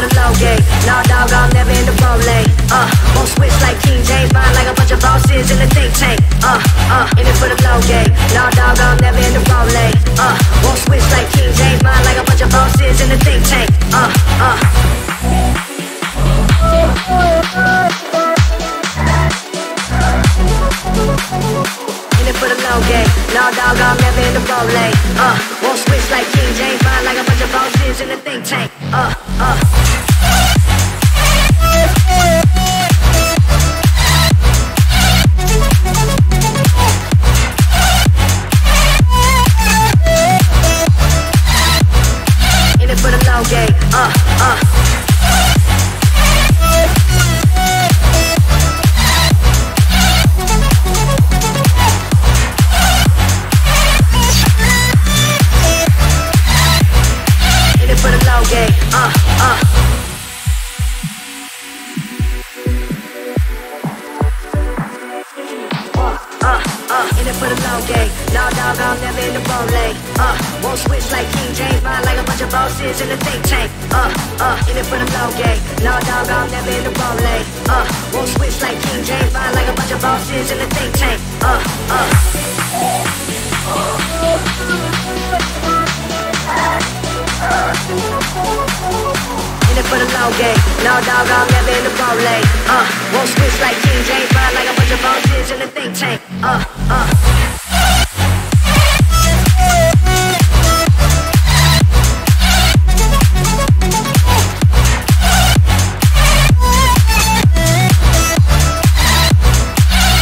for the low gate. Nah, dog, I'm never in the roll lane. Uh, won't switch like King James, mind like a bunch of bosses in the think tank. Uh, uh, in it for the low gate. Nah, dog, I'm never in the roll lane. Uh, won't switch like King James, mind like a bunch of bosses in the think tank. Uh, uh. In it for the low game. Nah, dog, I'm never in the roll lane. Uh, won't switch like King James, mind like a bunch of bosses low game. Uh, uh. Uh, uh, in it for the low game. Nah, dog, I'm never in the roll lane. Uh, won't switch like King James, mind like a bunch of bosses in the think tank. Uh, uh, in it for the low game. Nah, dog, I'm never in the roll lane. Uh, won't switch like King James, mind like a bunch of bosses in the think tank. Uh, uh. Low game. No dog, I'm never in the roll lane. Uh, won't switch like King James, mind like a bunch of bosses in the think tank. Uh, uh.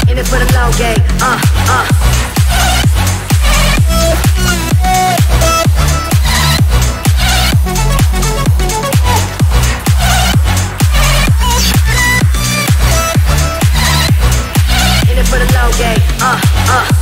In it for the low game. Uh, uh. Uh.